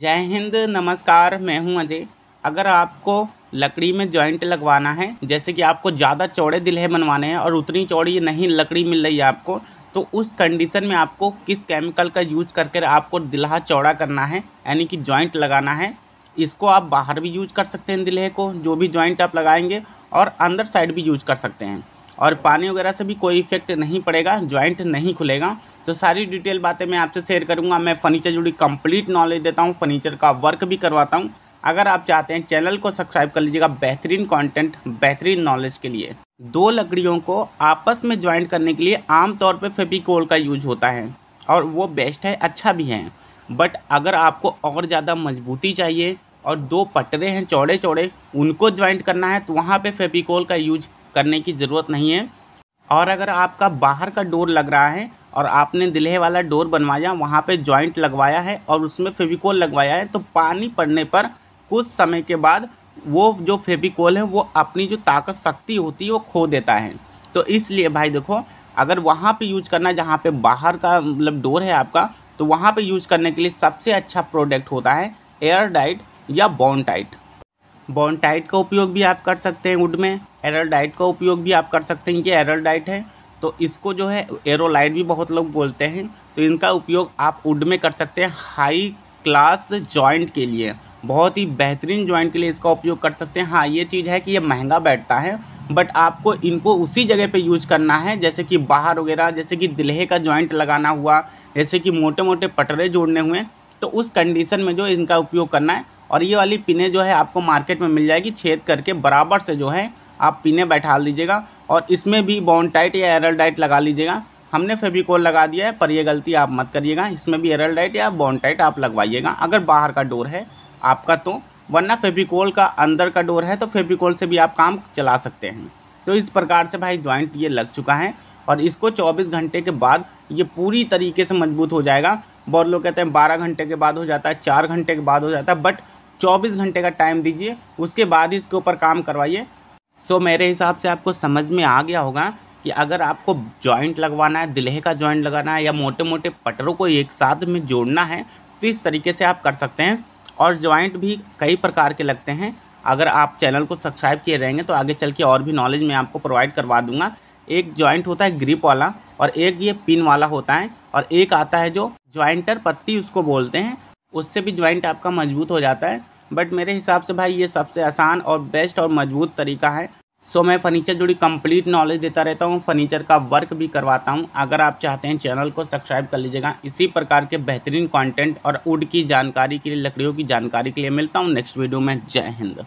जय हिंद, नमस्कार, मैं हूँ अजय। अगर आपको लकड़ी में जॉइंट लगवाना है, जैसे कि आपको ज़्यादा चौड़े दिल्हे बनवाने हैं और उतनी चौड़ी नहीं लकड़ी मिल रही है आपको तो उस कंडीशन में आपको किस केमिकल का यूज़ करके आपको दिल्हा चौड़ा करना है, यानी कि जॉइंट लगाना है, इसको आप बाहर भी यूज़ कर सकते हैं दिल्हे को, जो भी जॉइंट आप लगाएँगे, और अंदर साइड भी यूज़ कर सकते हैं। और पानी वगैरह से भी कोई इफ़ेक्ट नहीं पड़ेगा ज्वाइंट नहीं खुलेगा तो सारी डिटेल बातें मैं आपसे शेयर करूँगा। मैं फर्नीचर जुड़ी कंप्लीट नॉलेज देता हूँ फर्नीचर का वर्क भी करवाता हूँ। अगर आप चाहते हैं चैनल को सब्सक्राइब कर लीजिएगा बेहतरीन कंटेंट बेहतरीन नॉलेज के लिए। दो लकड़ियों को आपस में ज्वाइंट करने के लिए आमतौर पर फेबिकोल का यूज़ होता है और वो बेस्ट है अच्छा भी है। बट अगर आपको और ज़्यादा मजबूती चाहिए और दो पटरे हैं चौड़े चौड़े उनको ज्वाइंट करना है तो वहाँ पे फेबिकोल का यूज़ करने की ज़रूरत नहीं है। और अगर आपका बाहर का डोर लग रहा है और आपने दिल्हे वाला डोर बनवाया, वहाँ पे जॉइंट लगवाया है और उसमें फेविकोल लगवाया है तो पानी पड़ने पर कुछ समय के बाद वो जो फेविकोल है, वो अपनी जो ताकत शक्ति होती है, वो खो देता है। तो इसलिए भाई देखो, अगर वहाँ पे यूज़ करना जहाँ पे बाहर का मतलब डोर है आपका तो वहाँ पे यूज़ करने के लिए सबसे अच्छा प्रोडक्ट होता है एयर डाइट या बॉन टाइट बॉन टाइट का उपयोग भी आप कर सकते हैं वुड में एरल डाइट का उपयोग भी आप कर सकते हैं कि एरल डाइट है। तो इसको जो है एरोलाइट भी बहुत लोग बोलते हैं। तो इनका उपयोग आप वुड में कर सकते हैं। हाई क्लास जॉइंट के लिए, बहुत ही बेहतरीन जॉइंट के लिए इसका उपयोग कर सकते हैं। हाँ ये चीज़ है कि ये महँगा बैठता है बट आपको इनको उसी जगह पे यूज़ करना है, जैसे कि बाहर वगैरह, जैसे कि दिल्हे का जॉइंट लगाना हुआ, जैसे कि मोटे मोटे पटरे जोड़ने हुए। तो उस कंडीशन में जो इनका उपयोग करना है, और ये वाली पिने जो है, आपको मार्केट में मिल जाएगी। छेद करके बराबर से जो है, आप पिने बैठा लीजिएगा। और इसमें भी बॉन्ड टाइट या एरल डाइट लगा लीजिएगा। हमने फेविकोल लगा दिया है, पर ये गलती आप मत करिएगा। इसमें भी एरल डाइट या बॉन्ड टाइट आप लगवाइएगा। अगर बाहर का डोर है आपका तो वरना फेविकोल का अंदर का डोर है तो फेविकोल से भी आप काम चला सकते हैं। तो इस प्रकार से भाई ज्वाइंट ये लग चुका है और इसको 24 घंटे के बाद ये पूरी तरीके से मज़बूत हो जाएगा। बहुत लोग कहते हैं 12 घंटे के बाद हो जाता है, चार घंटे के बाद हो जाता है, बट 24 घंटे का टाइम दीजिए, उसके बाद ही इसके ऊपर काम करवाइए। सो so, मेरे हिसाब से आपको समझ में आ गया होगा कि अगर आपको जॉइंट लगवाना है दिल्हे का जॉइंट लगाना है या मोटे मोटे पटरों को एक साथ में जोड़ना है तो इस तरीके से आप कर सकते हैं। और जॉइंट भी कई प्रकार के लगते हैं। अगर आप चैनल को सब्सक्राइब किए रहेंगे तो आगे चल के और भी नॉलेज मैं आपको प्रोवाइड करवा दूँगा। एक जॉइंट होता है ग्रिप वाला और एक ये पिन वाला होता है और एक आता है जो ज्वाइंटर पत्ती उसको बोलते हैं। उससे भी ज्वाइंट आपका मज़बूत हो जाता है। बट मेरे हिसाब से भाई ये सबसे आसान और बेस्ट और मज़बूत तरीका है। सो मैं फर्नीचर जुड़ी कंप्लीट नॉलेज देता रहता हूँ। फर्नीचर का वर्क भी करवाता हूँ। अगर आप चाहते हैं चैनल को सब्सक्राइब कर लीजिएगा। इसी प्रकार के बेहतरीन कंटेंट और उड की जानकारी के लिए, लकड़ियों की जानकारी के लिए मिलता हूँ। नेक्स्ट वीडियो में जय हिंद।